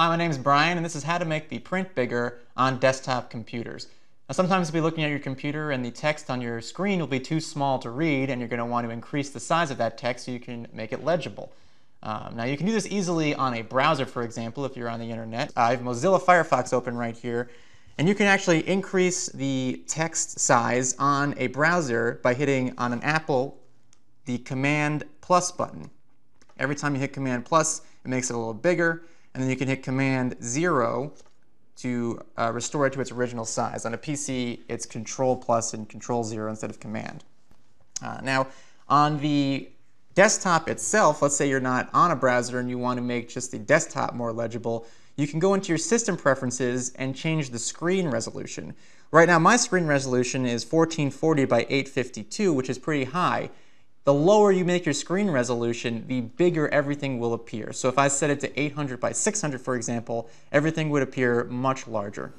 Hi, my name is Brian, and this is how to make the print bigger on desktop computers. Now, sometimes you'll be looking at your computer and the text on your screen will be too small to read, and you're going to want to increase the size of that text so you can make it legible. Um, now, you can do this easily on a browser, for example, if you're on the internet. I have Mozilla Firefox open right here, and you can actually increase the text size on a browser by hitting on an Apple the Command plus button. Every time you hit Command plus, it makes it a little bigger and then you can hit Command 0 to uh, restore it to its original size. On a PC, it's Control plus and Control 0 instead of Command. Uh, now, on the desktop itself, let's say you're not on a browser and you want to make just the desktop more legible, you can go into your system preferences and change the screen resolution. Right now, my screen resolution is 1440 by 852, which is pretty high the lower you make your screen resolution, the bigger everything will appear. So if I set it to 800 by 600, for example, everything would appear much larger.